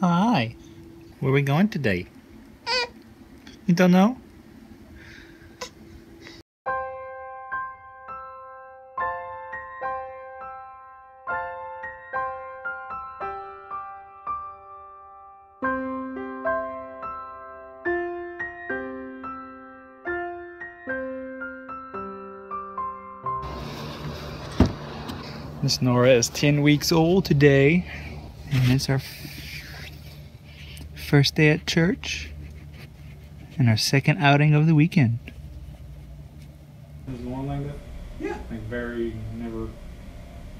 Hi. Where are we going today? You don't know? Miss Nora is 10 weeks old today, and it's our first day at church and our second outing of the weekend. Is the one like that? Yeah. Like very never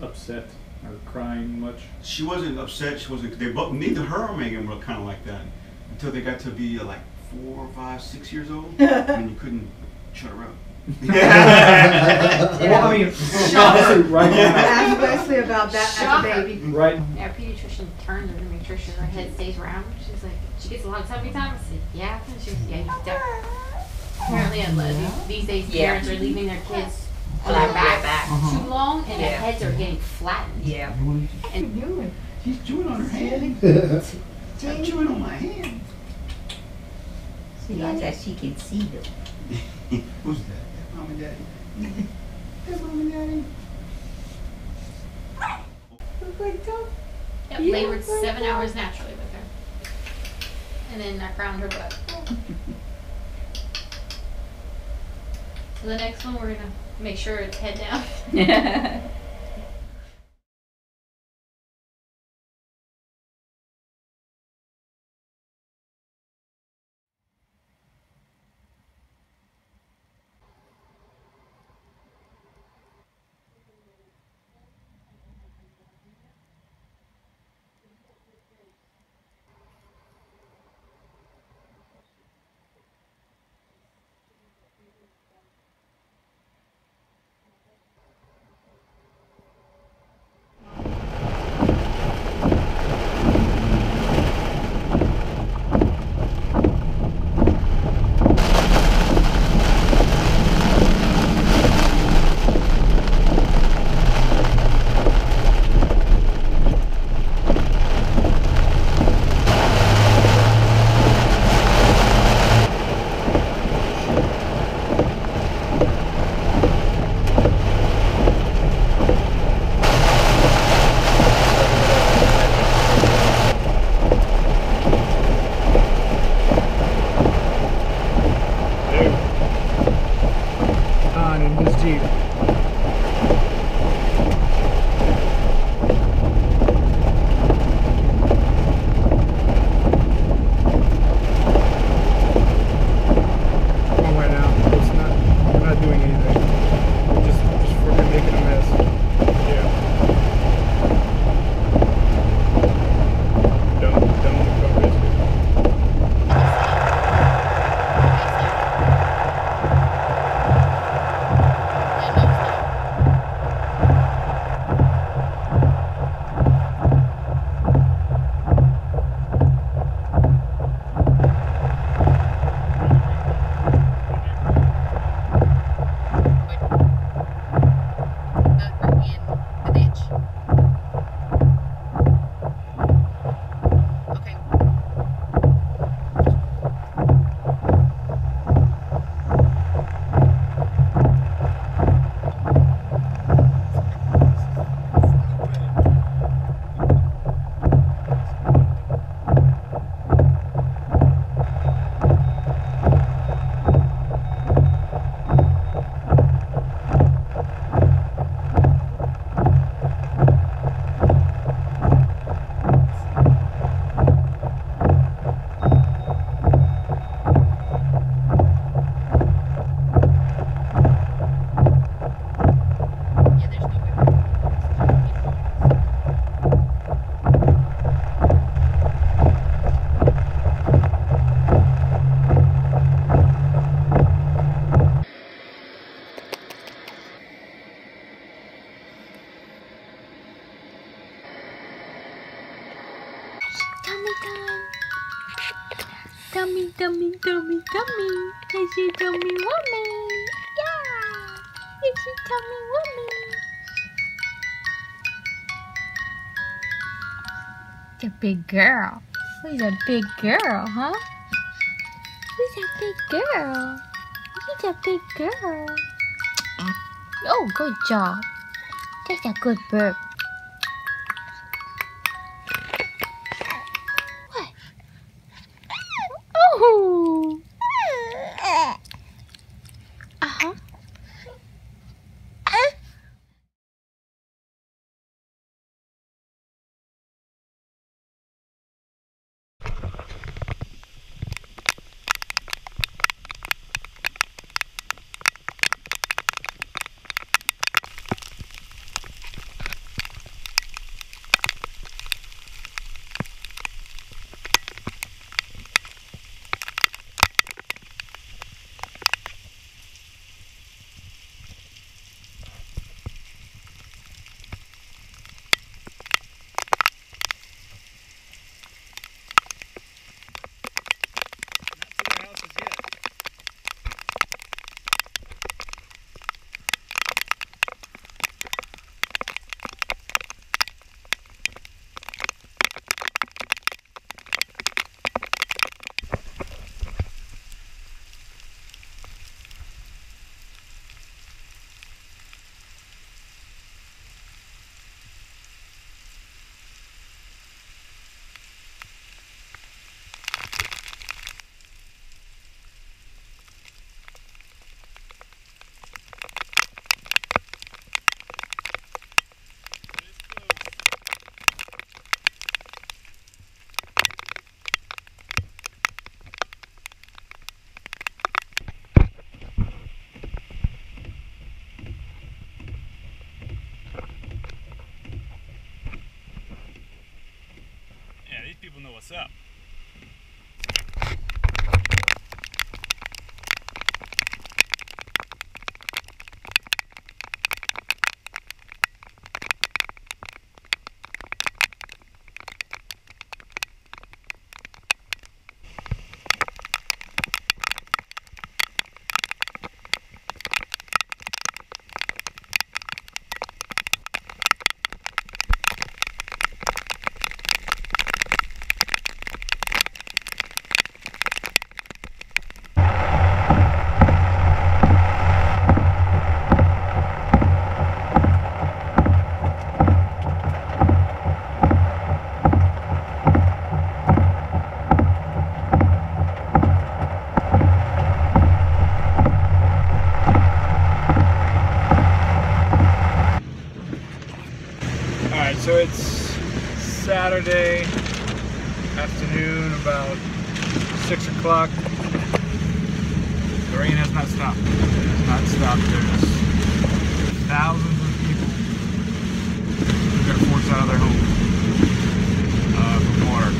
upset or crying much. She wasn't upset. She wasn't. They both neither her or Megan were kind of like that until they got to be uh, like four, five, six years old, and you couldn't shut her up. Well, I mean, honestly, right now, Ask Wesley about that as a baby. right Our pediatrician turned her to make sure her head stays round. She's like, she gets a lot of tummy time. I said, yeah. And she was, yeah, you don't. Apparently, uh, these, these days, Yeah. parents are leaving their kids on Flat their back, back. too long, and their Yeah. heads are getting flattened. Yeah. And She's chewing on her hand. Stop chewing on my hand. She likes that she can see them. Who's that? That mom and daddy. That mom and daddy. Yep, labored seven hours naturally with her. And then I crowned her butt. So the next one, we're gonna make sure it's head down. tummy. Is your tummy woman? Yeah. Is your tummy woman? The big girl. Who's a big girl, huh? Who's a big girl? Who's a big girl? Oh, good job. That's a good bird. What? Oh! What's up. Alright, so it's Saturday afternoon, about 6 o'clock. The rain has not stopped. It has not stopped. There's thousands of people who got forced out of their homes uh, from water.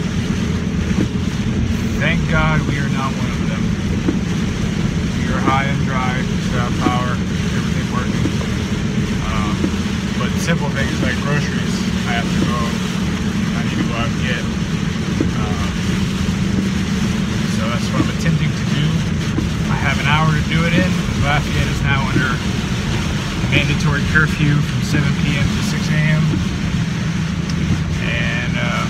Thank God we are not one of them. We are high and dry, we have power, everything working. Um, but simple things like groceries, I have to go. I need to go out and get. Um, so that's what I'm attempting to do. I have an hour to do it in. Lafayette is now under mandatory curfew from 7 p.m. to 6 a.m. And uh,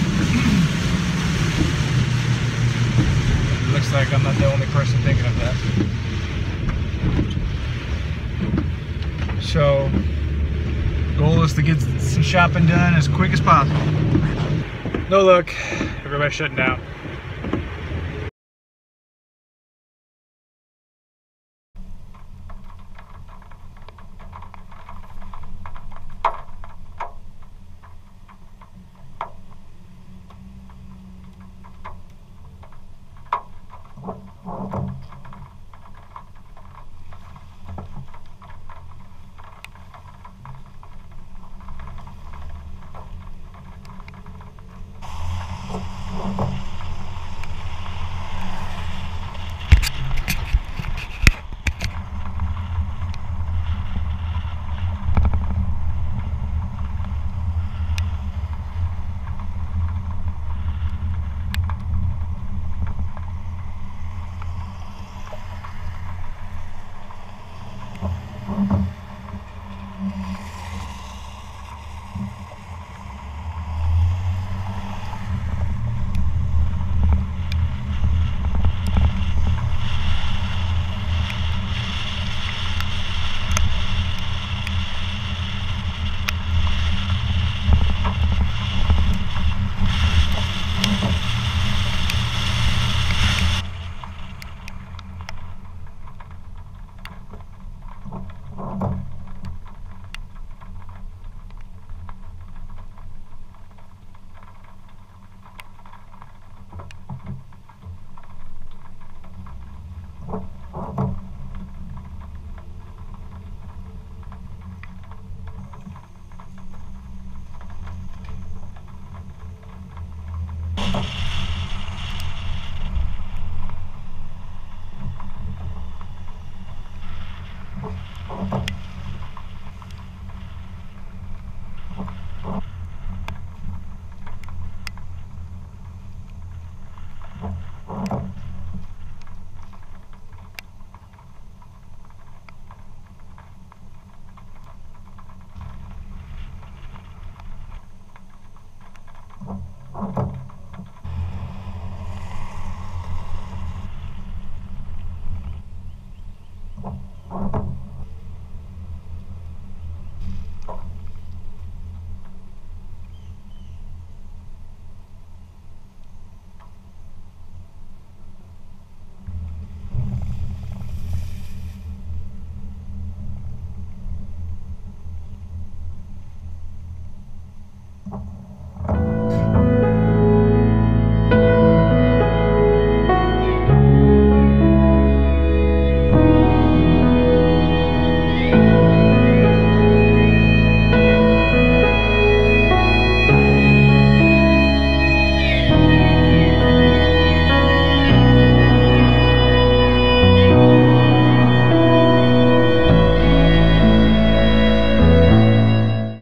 it looks like I'm not the only person thinking of that. So, goal is to get some shopping done as quick as possible. No luck. Everybody's shutting down. Música